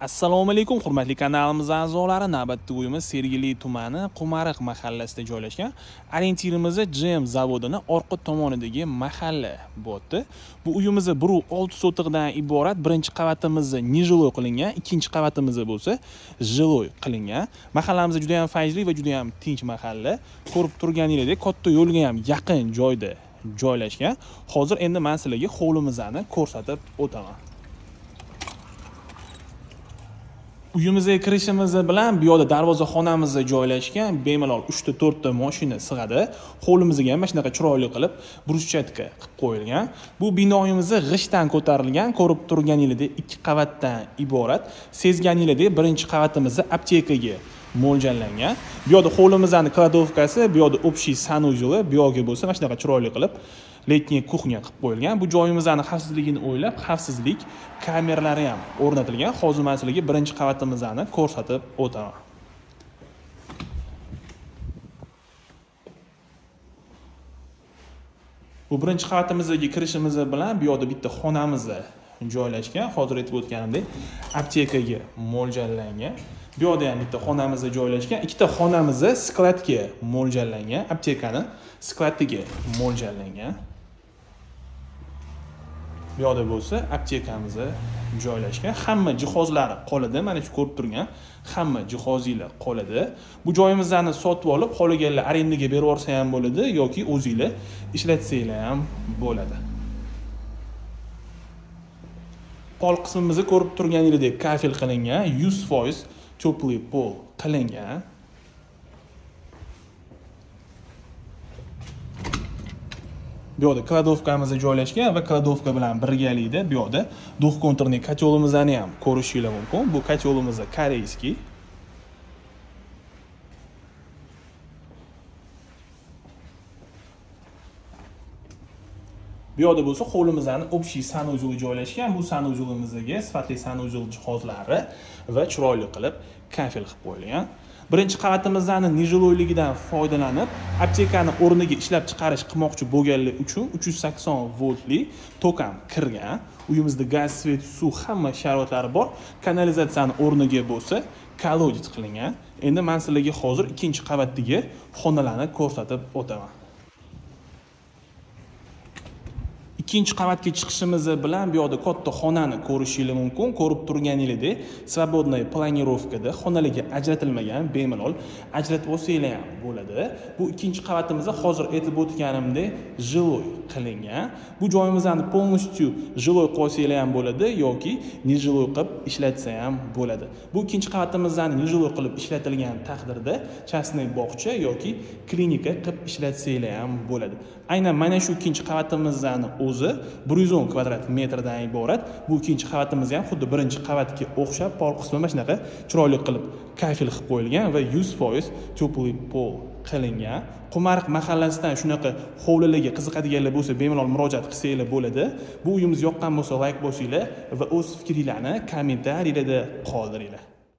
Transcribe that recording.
assalomu alaykum hurmatli kanalimiz a'zolari. Navbatdagi uyimiz sergeli tumani qumariq mahallasida joylashgan orientirimiz gm zavodini orqa tomonidagi mahalla bo'lyapti bu uyimiz bir olti sotiqdan iborat birinchi qavatimiz нежилой qilingan ikkinchi qavatimiz bo'lsa жилой qilingan. Mahallamiz juda yam fayzli va juda yam tinch mahalla. Ko'rib turganingizdek katta yo'lga ham yaqin joyda joylashgan. Hozir endi man sizlarga hovlimizni ko'rsatib o'taman. Uyimizga kirishimiz bilan bu yoqda darvozaxonamiz joylashgan bemalol uchta to'rtta moshina sig'adi. Hovlimizga ham mana shunaqa chiroyli qilib bruschatka qilib qo'yilgan. Bu binoyimiz g'ishtdan ko'tarilgan ko'rib turganingizdek ikki qavatdan iborat. Sezganingizdek birinchi qavatimizni aptekaga mo'ljallangan. Bu yoqda hovlimizni kladovkasi bu yoqda общий санузелi bu yoqga bo'lsa mana shunaqa chiroyli qilib letniy kuxnya qilib qo'yilgan. Bu joyimizni xavfsizligini o'ylab xavfsizlik kameralari ham o'rnatilgan. Hozir man sizlarga birinchi qavatimizni ko'rsatib o'taman. Bu birinchi qavatimizga kirishimiz bilan bu yoqda bitta xonamiz joylashgan. Hozir aytib o'tganimdek aptekaga mo'ljallangan. Bu yoqda ham bitta xonamiz joylashgan. Ikkita xonamiz skladga mo'ljallangan. Aptekani skladiga mo'ljallangan. Bu yoqda bo'lsa aptekamiz joylashgan hamma jihozlari qoladi. Mana shu ko'rib turgan hamma jihozinglar qoladi. Bu joyimizni sotib olib qolganlar arendaga berib yuborsa ham bo'ladi yoki o'zinglar ishlatsanglar ham bo'ladi. Pol qismimizni ko'rib turganingizdek kafel qilingan yuz foiz теплый pol qilingan. Bu yoqda kladovkamizni joylashgan va kladovka bilan birgalikda bu yoqda двухконтурный котелimizni ham ko'rishinglar mumkin. Bu kotelimiz koreyskiy bu yoqda bo'lsa hovlimizni общий санузел joylashgan. Bu sanuzelimizga sifatli sanuzel jihozlari va chiroyli qilib kafel qilib qo'yilgan. Birinchi qavatimizni niжилойligidan foydalanib aptekani o'rniga ishlab chiqarish qilmoqchi bo'lganlar uchun uch yuz sakson voltli tok ham kirgan. Uyimizda gaz svet suv hamma sharoitlari bor. Kanalizatsiyani o'rniga bo'lsa kolodец qilingan. Endi man sizlarga hozir ikkinchi qavatdagi xonalarni ko'rsatib o'taman. Ikkinchi qavatga chiqishimiz bilan bu yoqda katta xonani ko'rishinglar mumkin ko'rib turganingizdek свободный planirovkada xonalarga ajratilmagan bemalol ajratib olsanglar ham bo'ladi. Bu ikkinchi qavatimiz hozir aytib o'tganimdek жилой qilingan. Bu joyimizni полностью жилой qilib olsanglar ham bo'ladi yoki нежилой qilib ishlatsa ham bo'ladi. Bu ikkinchi qavatimizni нежилой qilib ishlatilgan taqdirda частный bog'cha yoki klinika qilib ishlatsanglar ham bo'ladi. Aynan mana shu ikkinchi qavatimizni o'zi o'zi bir yuz o'n kvadrat metrdan iborat. Bu ikkinchi qavatimiz ham xuddi birinchi qavatga o'xshab pol qismi mana shunaqa chiroyli qilib kafel qilib qo'yilgan va yuz foiz теплый pol qilingan. Qumariq mahallasidan shunaqa hovlilarga qiziqadiganlar bo'lsa bemalol murojaat qilsanglar bo'ladi. Bu uyimiz yoqqan bo'lsa layk bosinglar va o'z fikringlarni kommentariyalarda qoldiringlar.